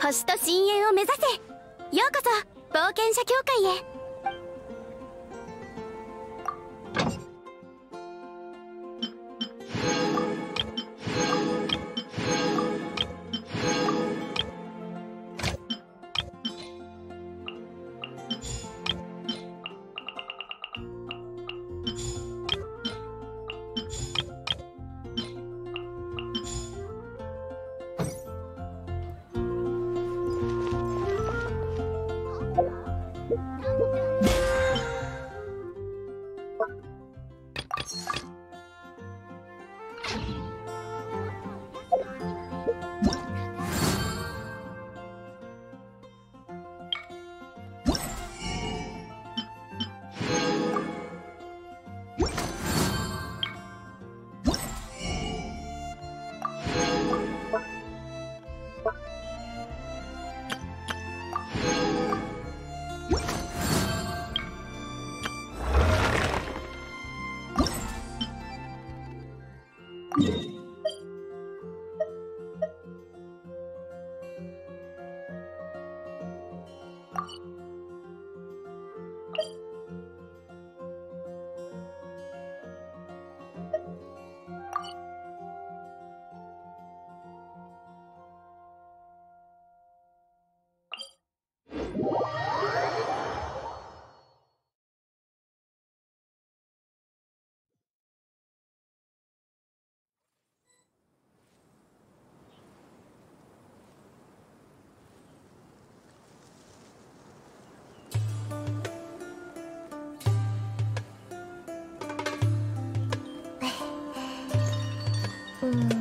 星と深淵を目指せ。ようこそ冒険者協会へ。Yeah. Hmm.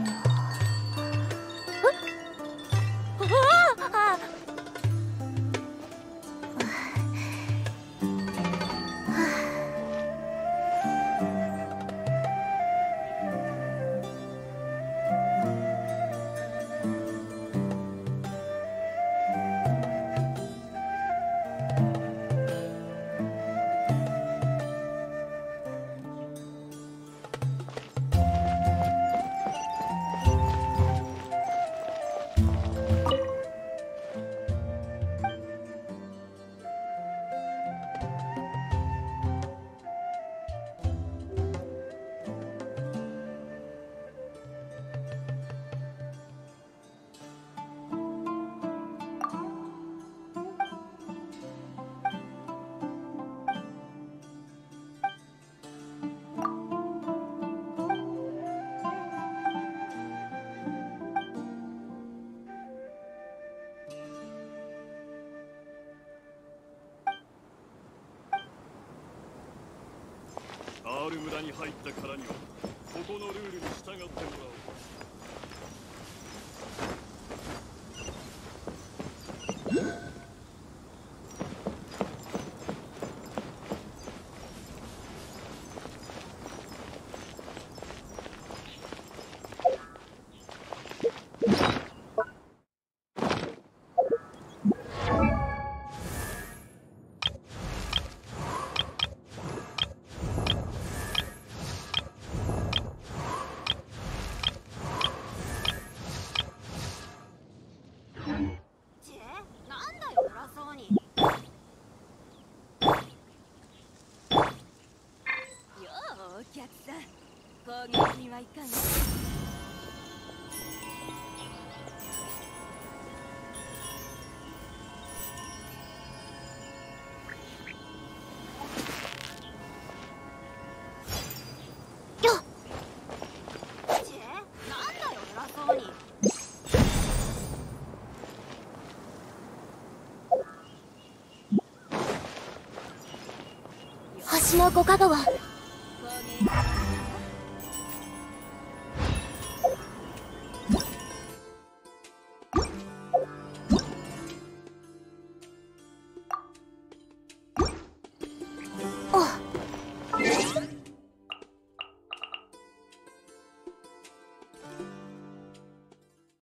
ール村に入ったからには客さん攻撃にはいかが星のご加護を